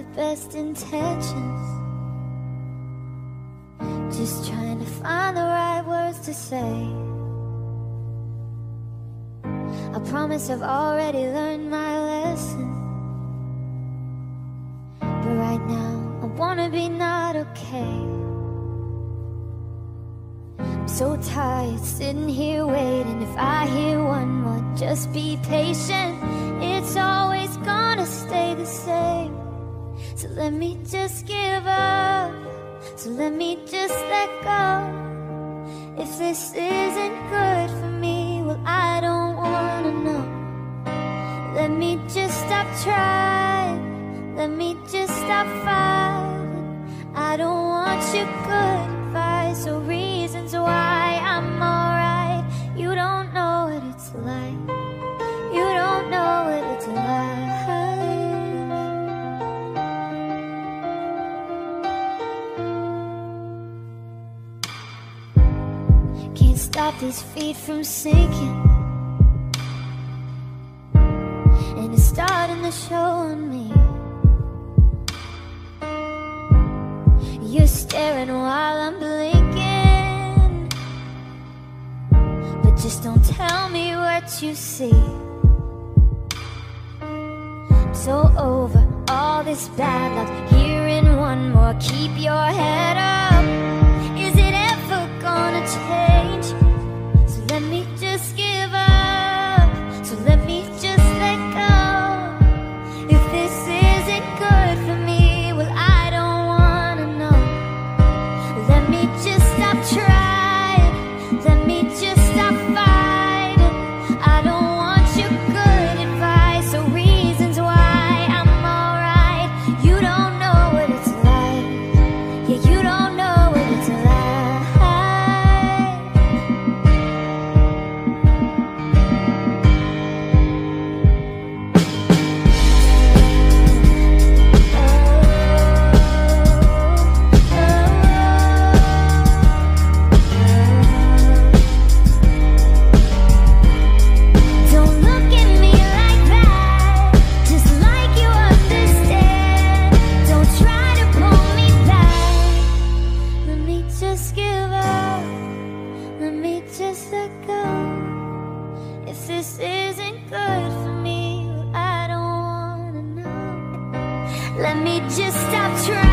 best intentions. Just trying to find the right words to say. I promise I've already learned my lesson. But right now, I wanna be not okay. I'm so tired sitting here waiting. If I hear one more, just be patient. It's always gonna stay the same. Let me just give up. So let me just let go. If this isn't good for me, well, I don't wanna know. Let me just stop trying. Let me just stop fighting. I don't want you good stop his feet from sinking. And it's starting to show on me. You're staring while I'm blinking. But just don't tell me what you see. I'm so over all this bad luck here in one more, keep your head up. Is it ever gonna change? go. If this isn't good for me, I don't wanna know. Let me just stop trying.